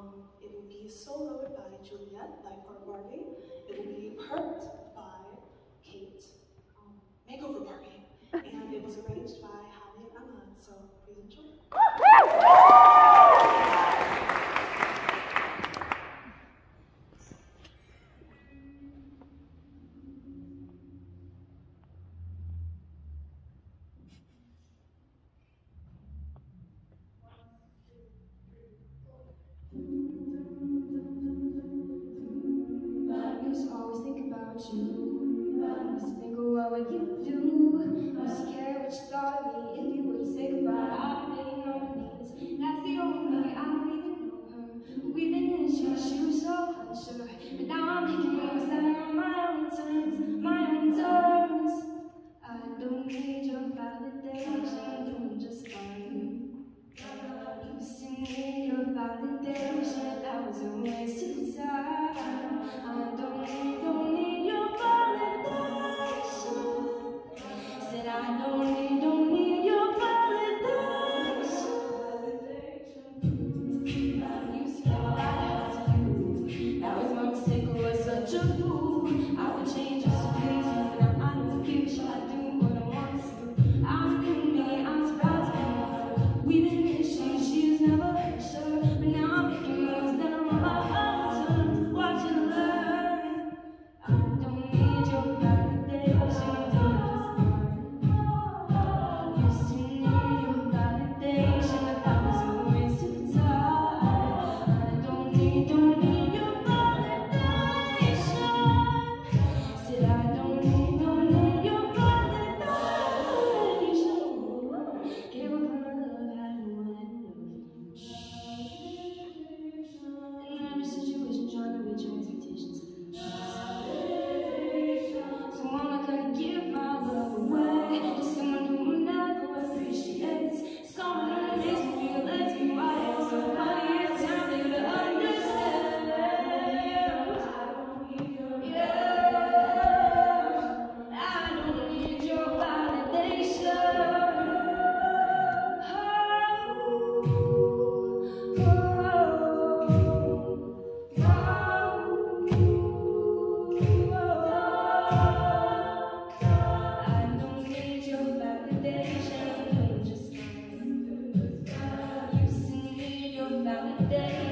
Um, it will be soloed by Juliette by Farbardi. It will be perked by Kate um, Makeover Party. and it was arranged by Holly and Emma, so please enjoy. that was a waste of time. I don't need, don't need your validation. Said I don't need, don't need. don't know. day.